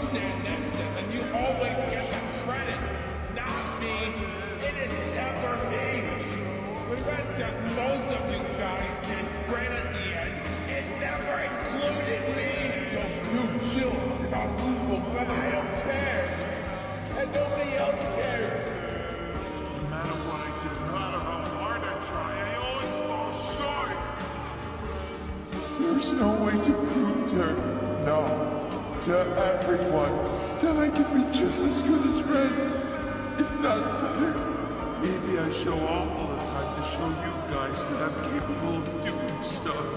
stand next to them and you always get the credit. Not me. It is never me. The Red said most of you guys did great at the end. It never included me. Those you chill about who's will but I don't care. And nobody else cares. No matter what I do, no matter how hard I try, I always fall short. There's no way to prove to no, to everyone that I can be just as good as Red, if not better. Maybe I show off all the time to show you guys that I'm capable of doing stuff.